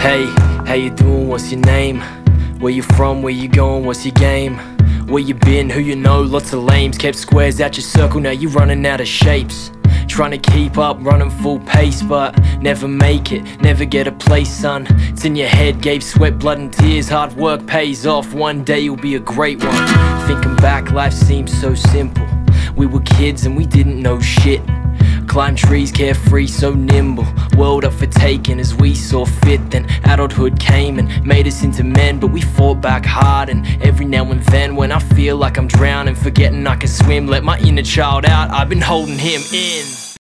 Hey, how you doing? What's your name? Where you from? Where you going? What's your game? Where you been? Who you know? Lots of lames Kept squares out your circle, now you running out of shapes Trying to keep up, running full pace But never make it, never get a place, son It's in your head, gave sweat, blood and tears Hard work pays off, one day you'll be a great one Thinking back, life seems so simple We were kids and we didn't know shit Climb trees carefree, so nimble. World up for taking as we saw fit Then adulthood came and made us into men. But we fought back hard and every now and then When I feel like I'm drowning, forgetting I can swim Let my inner child out, I've been holding him in